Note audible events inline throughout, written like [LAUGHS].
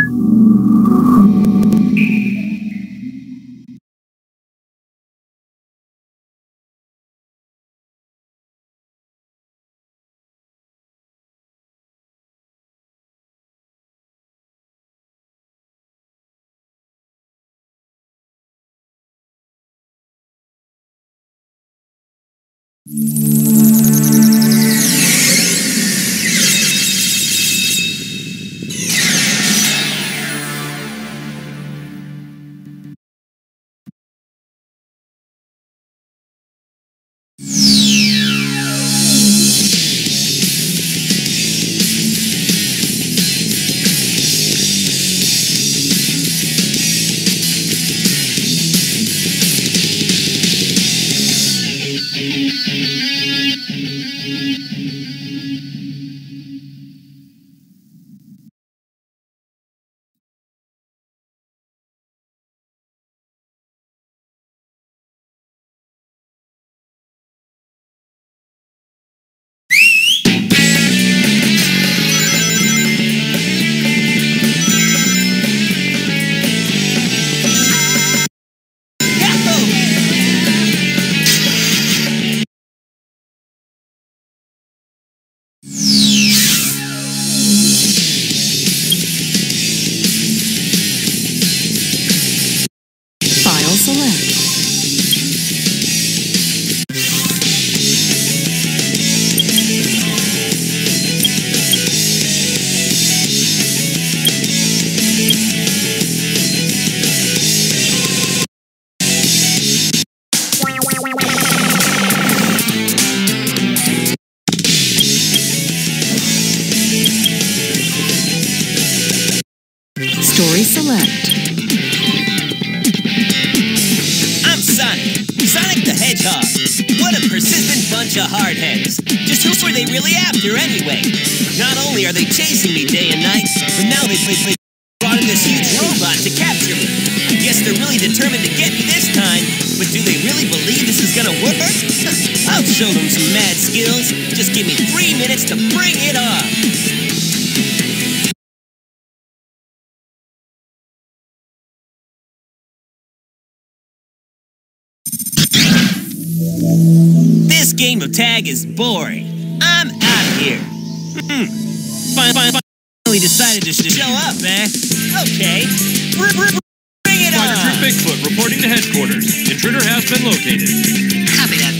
File select. Select. I'm Sonic. Sonic the Hedgehog. What a persistent bunch of hardheads. Just who were they really after anyway? Not only are they chasing me day and night, but now they've they've brought in this huge robot to capture me. I guess they're really determined to get me this time, but do they really believe this is gonna work? [LAUGHS] I'll show them some mad skills. Just give me three minutes to bring it on. Game of tag is boring. I'm out of here. Hmm. Fine, fine, fine. Finally decided to sh- show up, eh? Okay. Br- br- br- Bring it Spider Troop on. Bigfoot reporting to headquarters. Intruder has been located. Copy that.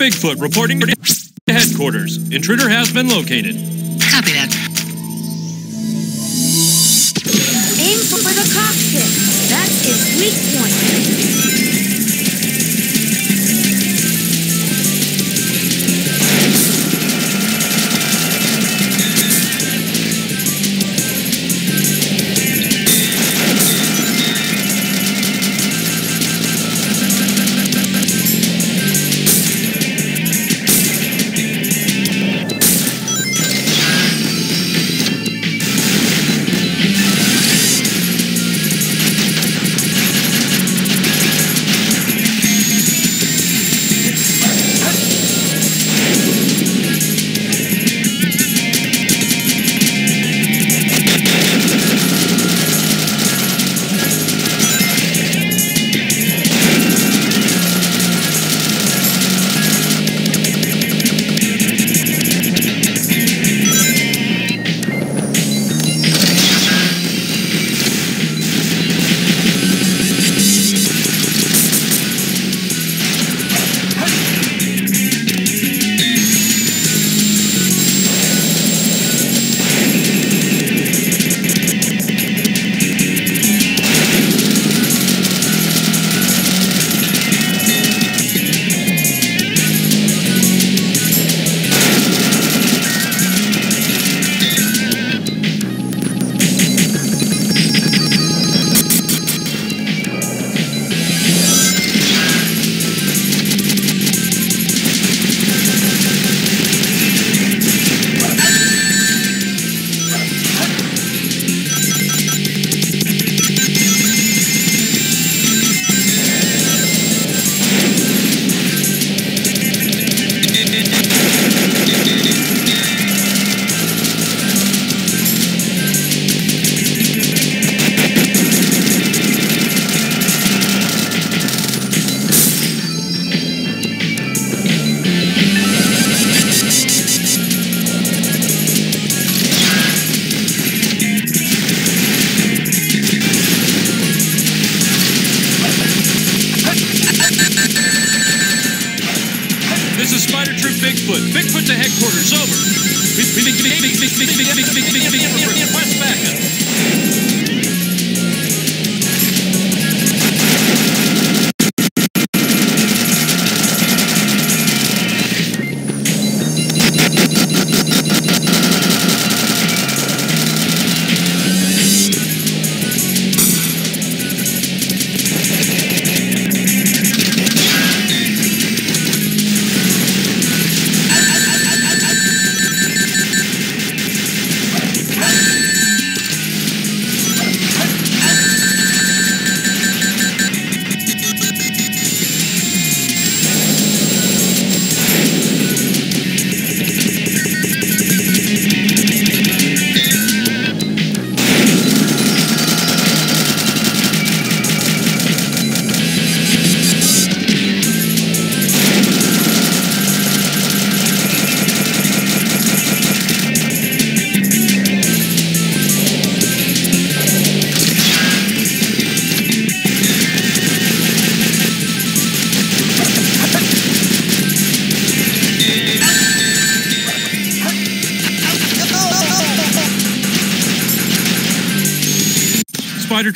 Bigfoot reporting headquarters. Intruder has been located. Copy that. Spider Troop Bigfoot. Bigfoot to headquarters. Over. Request backup.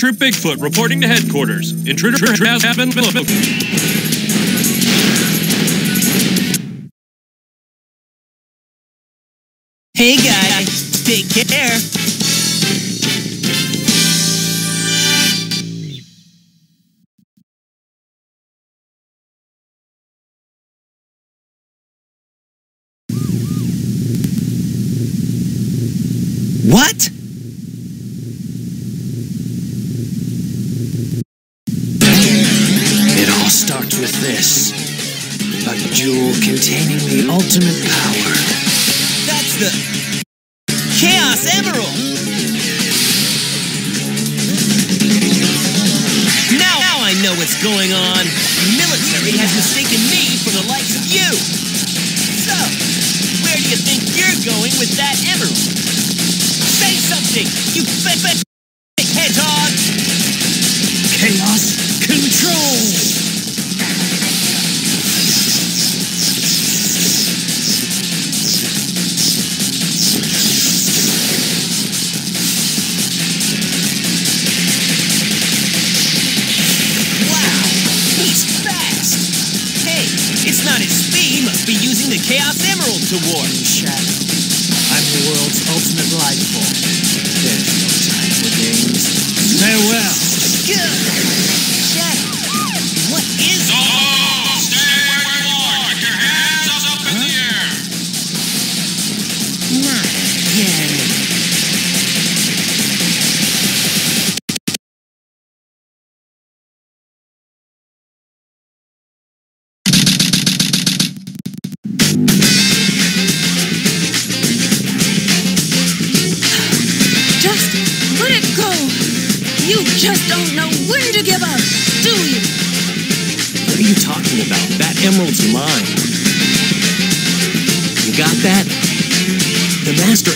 Troop Bigfoot reporting to headquarters. Intruder has located. Hey guys, take care. This. A jewel containing the ultimate power. That's the Chaos Emerald. Now, now I know what's going on. The military has mistaken me for the likes of you. So, where do you think you're going with that emerald? Say something, you fat, fat hedgehog! Chaos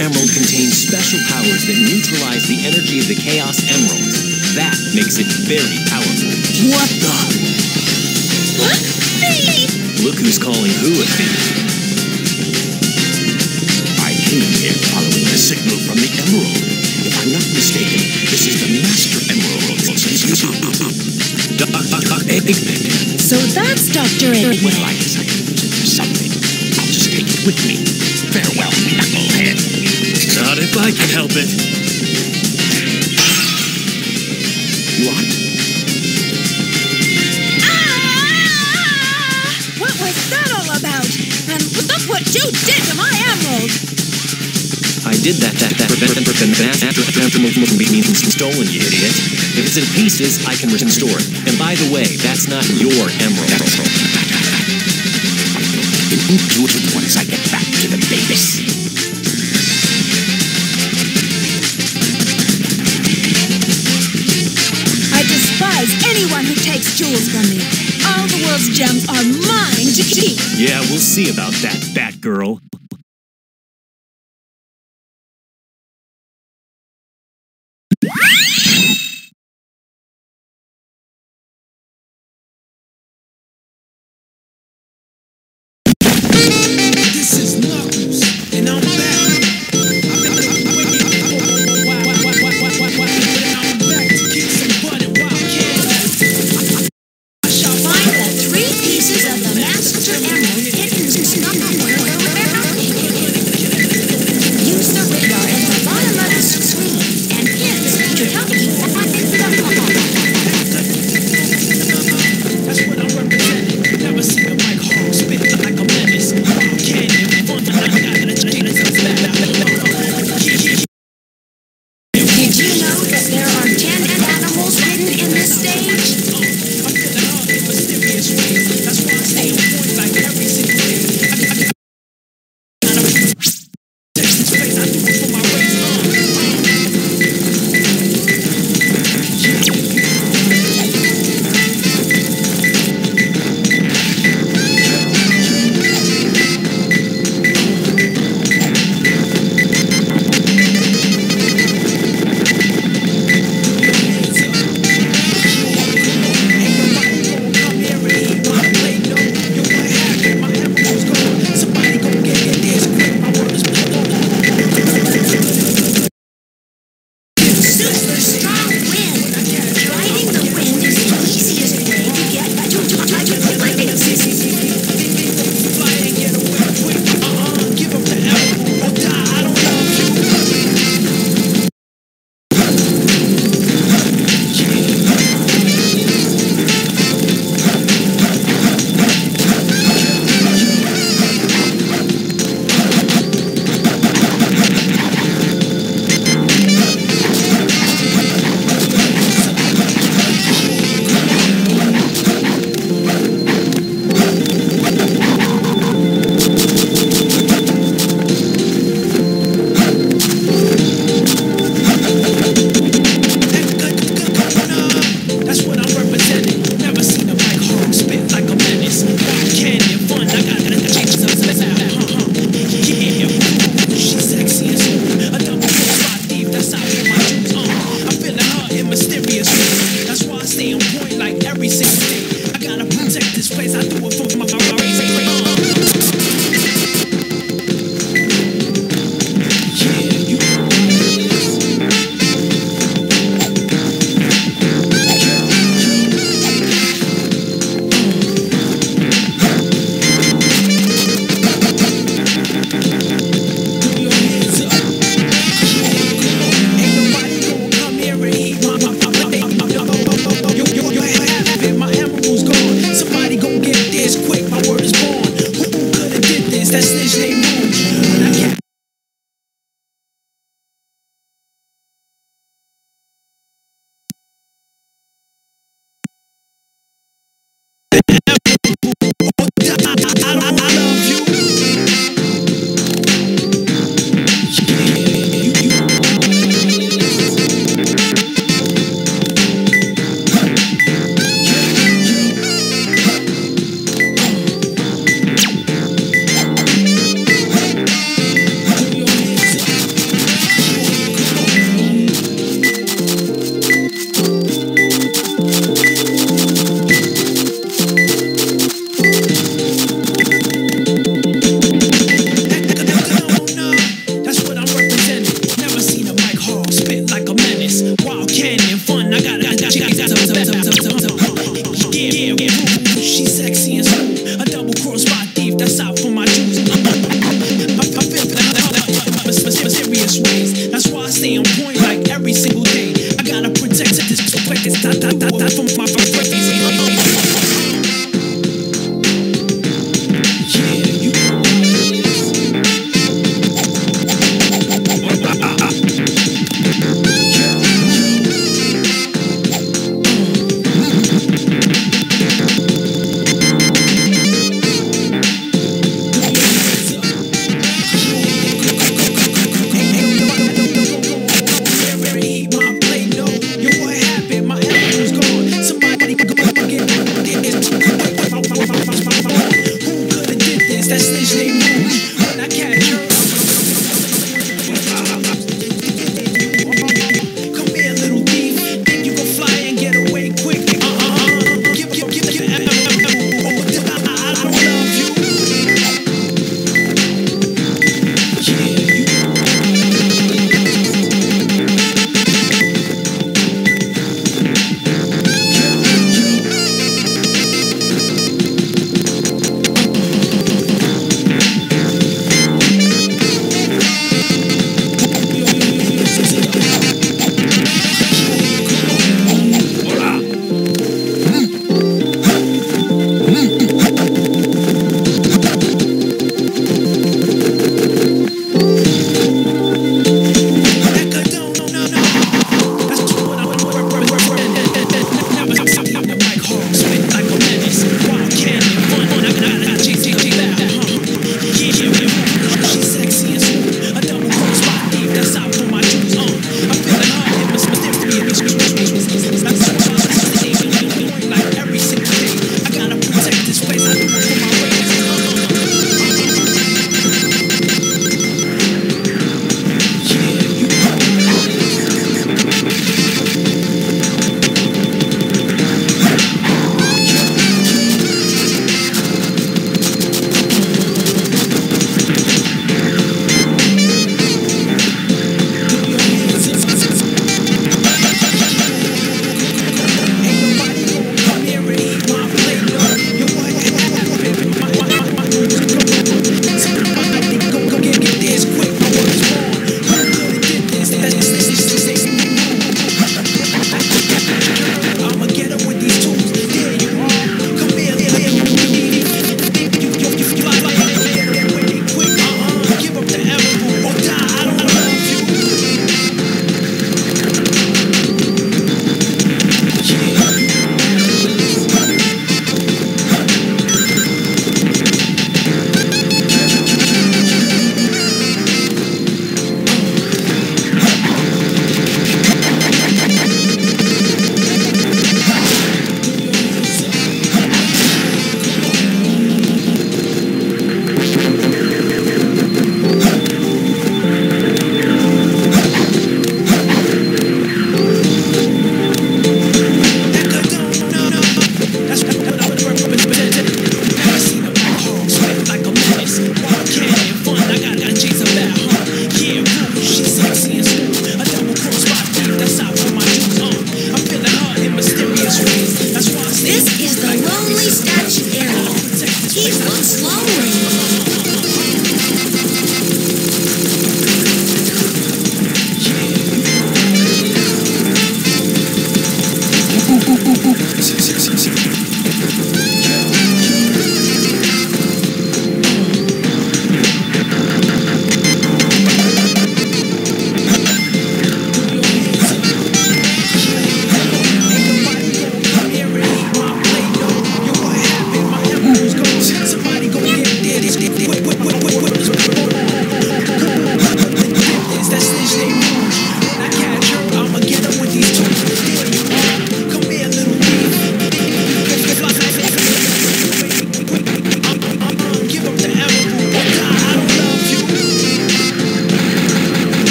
Emerald contains special powers that neutralize the energy of the Chaos Emeralds. That makes it very powerful. What the? What? Thief! Look who's calling who a thief. I came here following the signal from the Emerald. If I'm not mistaken, this is the Master Emerald. Dr. Eggman. So that's Dr. Eggman. Well, I guess I can use it for something. I'll just take it with me. Farewell, knucklehead. Not if I can help it. What? Ah! What was that all about? And look what you did to my emerald! I did that, that, that, prevent, prevent, prevent, after, after means stolen, you idiot. If it's in pieces, I can restore it. And by the way, that's not your emerald. Do it once I get back to the base. From me. All the world's gems are mine to keep. Yeah, we'll see about that, Batgirl. ways. That's why I stay on point like every single day. I gotta protect it, this, protect this, da da da da. from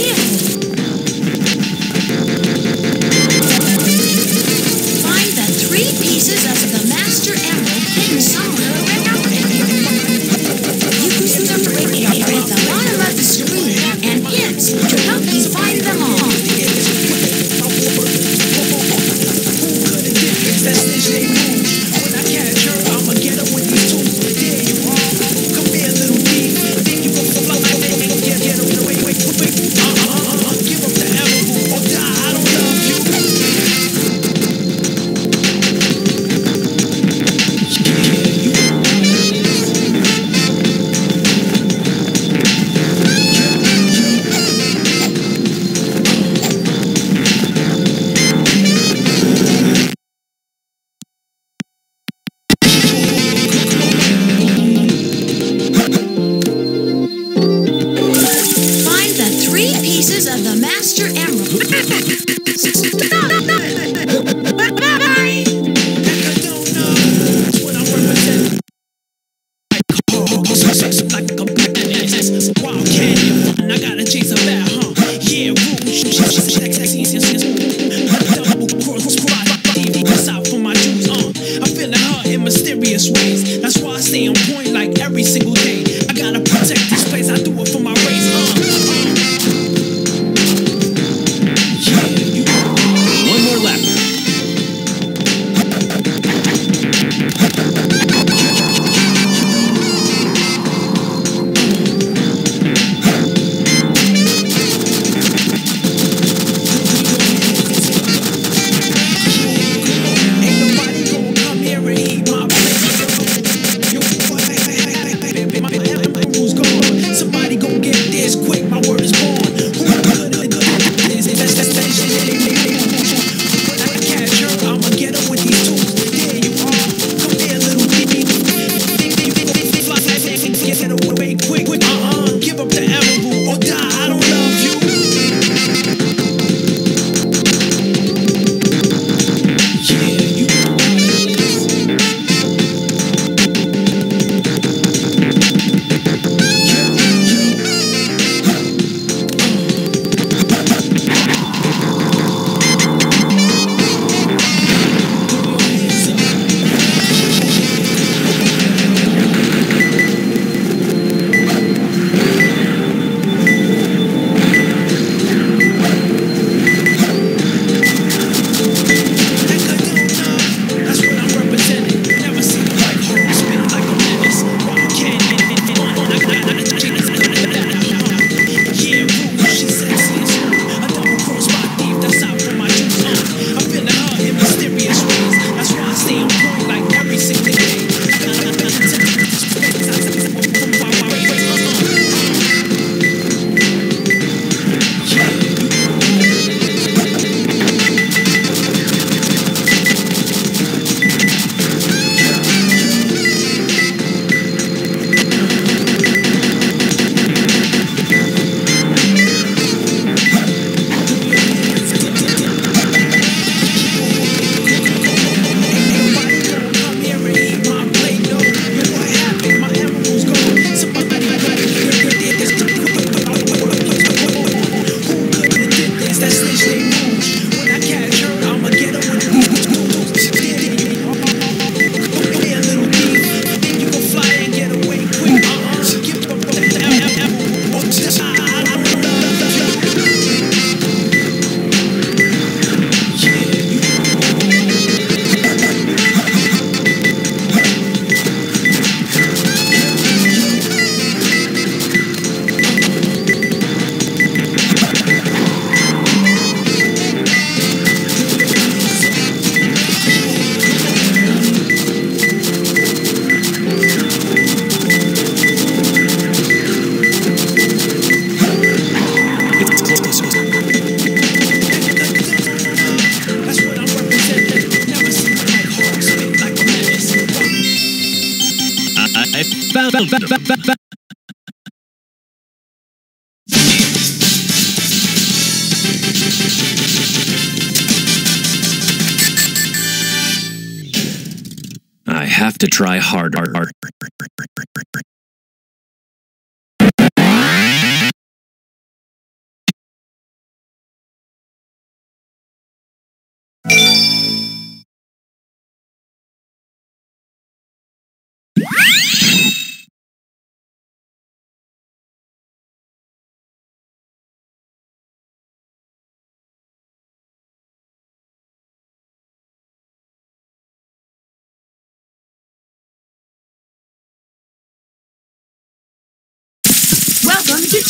Yeah. Of the Master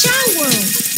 Shower.